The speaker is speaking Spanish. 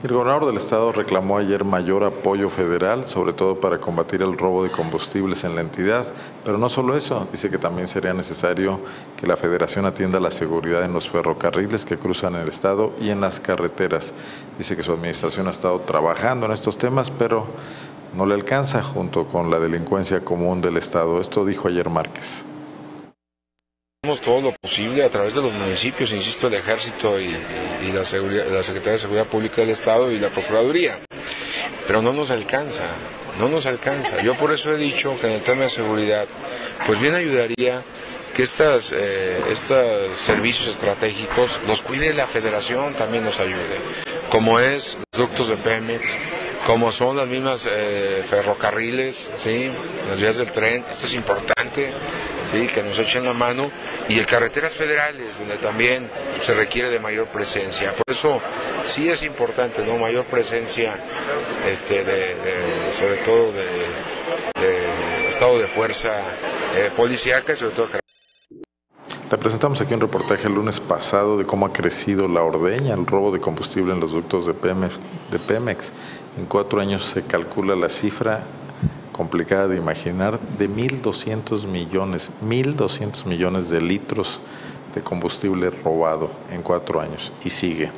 El gobernador del estado reclamó ayer mayor apoyo federal, sobre todo para combatir el robo de combustibles en la entidad, pero no solo eso, dice que también sería necesario que la federación atienda la seguridad en los ferrocarriles que cruzan el estado y en las carreteras. Dice que su administración ha estado trabajando en estos temas, pero no le alcanza junto con la delincuencia común del estado. Esto dijo ayer Márquez. Todo lo posible a través de los municipios, insisto, el Ejército y, la, la Secretaría de Seguridad Pública del Estado y la Procuraduría. Pero no nos alcanza, no nos alcanza. Yo por eso he dicho que en el tema de seguridad, pues bien ayudaría que estas, eh, estos servicios estratégicos los cuide la Federación, también nos ayude, como es los ductos de Pemex, como son las mismas eh, ferrocarriles, ¿sí? las vías del tren, esto es importante, ¿sí? que nos echen la mano, y el carreteras federales, donde también se requiere de mayor presencia. Por eso sí es importante, ¿no? Mayor presencia, este, de, sobre todo de, estado de fuerza eh, policíaca y sobre todo le presentamos aquí un reportaje el lunes pasado de cómo ha crecido la ordeña, el robo de combustible en los ductos de Pemex. De Pemex. En cuatro años se calcula la cifra complicada de imaginar de 1.200 millones, 1.200 millones de litros de combustible robado en cuatro años y sigue.